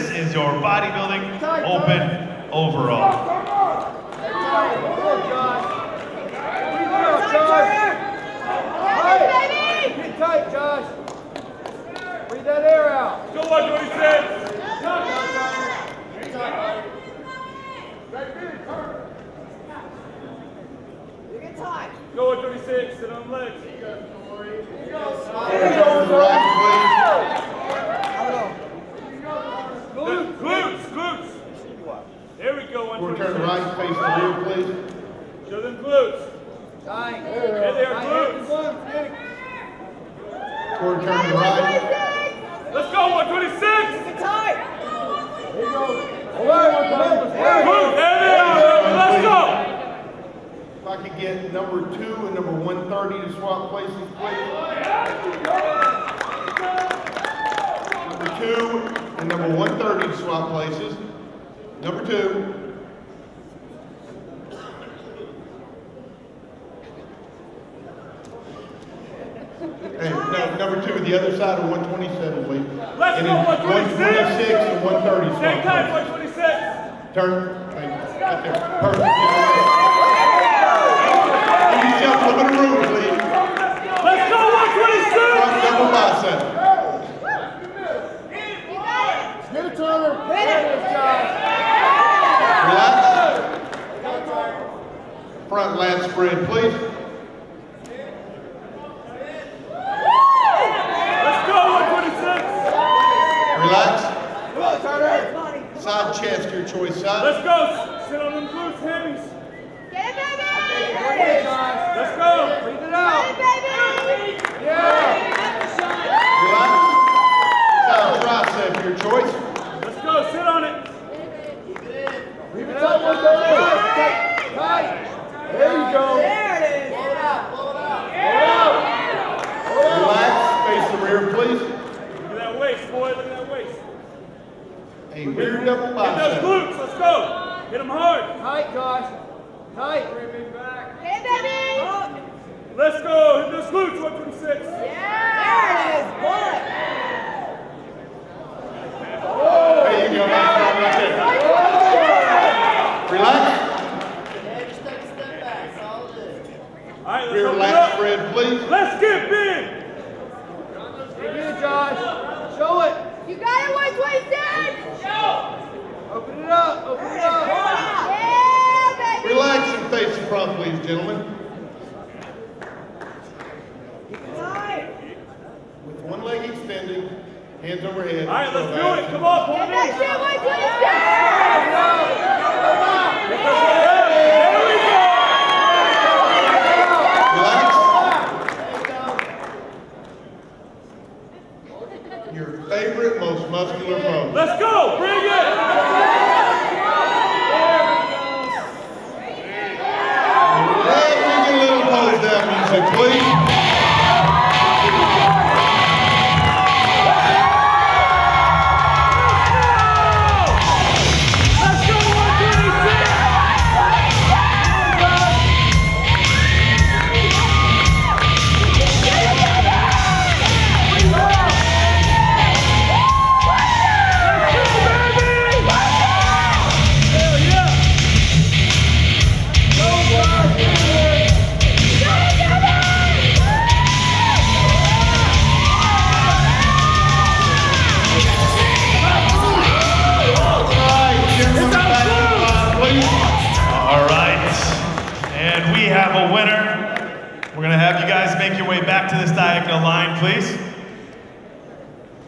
This is your bodybuilding open overall. tight, Josh. Breathe that air out. Go Go 36. Sit on legs. You go. You go. There we go, Quarter turn to right, face the rear, please. Show them glutes. There they are, glutes. Quarter turn to right. Let's go, 126. Glutes, there they are, let's go. If I could get number two and number 130 to swap places, please. Number two and number 130 to swap places. Number two. Hey, no, number two, the other side of 127, please. Let's and go, 126. 126 and 130 swap Same time, 126. Turn. Thank you. Right there. Perfect. Give yourself a little bit of room, please. Let's go, 126. Front double bicep. Get it, Turner. Relax. Front lat spread, please. Let's go, 126. Relax. Side chest, your choice side. Let's go. Sit on them glutes, hammies. Let's go. Breathe it out. Get it, baby. Relax. Side tricep, your choice. Let's go. Sit on it. There you go. There it is. Blow it out. Blow it out. Relax. Face the rear, please. Look at that waist, boy. Look at that waist. A rear double Hit those bicep. glutes. Let's go. Hit them hard. Tight, Josh. Tight. Hey, baby! Let's go. Hit those glutes. 126. There you go. Nice job right there. Relax. All right, let's Rear open lat spread, please. Let's get big. Get it, Josh. Show it. You got it, 126! Open it up. Open it up. Yeah, baby! Relax and face the front, please, gentlemen. With one leg extended, hands overhead. All right, let's So do it. Come on, pull Get it that in. shit, 126! There we go. Relax. Your favorite, most muscular pose. Let's go. Bring it. You guys make your way back to this diagonal line, please.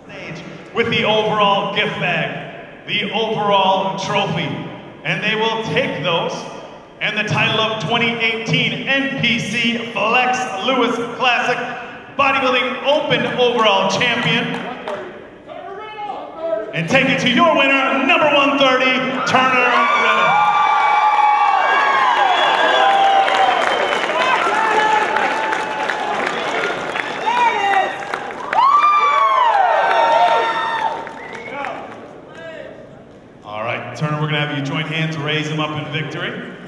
Stage With the overall gift bag, the overall trophy. And they will take those and the title of 2018 NPC Flex Lewis Classic Bodybuilding Open Overall Champion. And take it to your winner, number 130, Turner Riddle. All right, Turner, we're going to have you join hands, raise them up in victory.